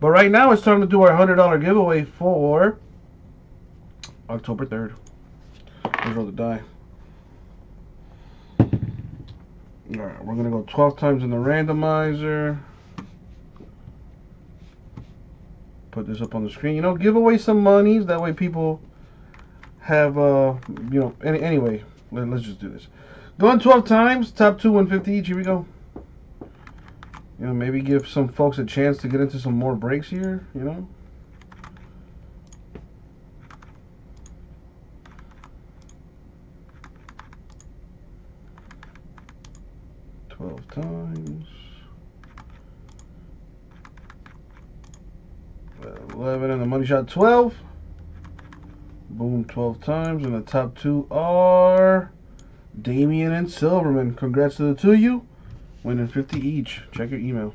But right now it's time to do our $100 giveaway for October 3rd. Let's roll the die. Alright, we're going to go 12 times in the randomizer. Put this up on the screen. You know, give away some monies. That way people have, uh, you know, any, anyway, let, us just do this. Going 12 times, top two, 150 each. Here we go. You know, maybe give some folks a chance to get into some more breaks here, you know. Twelve times. Eleven and the money shot twelve. Boom, 12 times. And the top two are Damien and Silverman. Congrats to the two of you. Winning 50 each. Check your email.